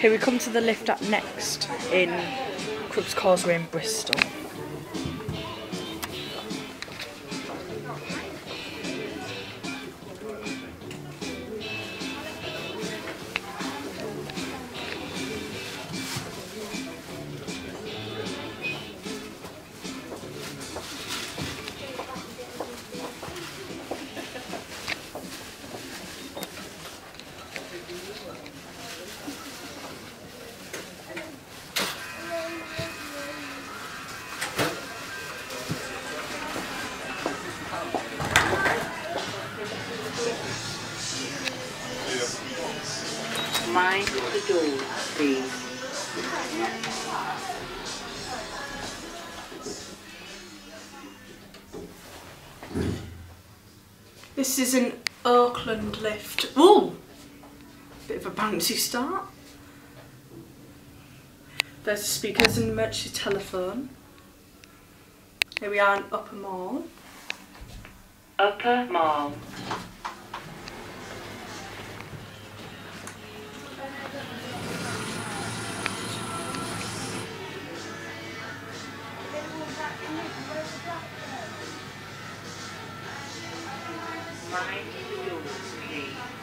Here we come to the lift up next in Cribbs Causeway in Bristol. Mind the door, please. This is an Oakland lift. Ooh! Bit of a bouncy start. There's the speakers and emergency telephone. Here we are in Upper Mall. Upper Mall. Mind doors, please.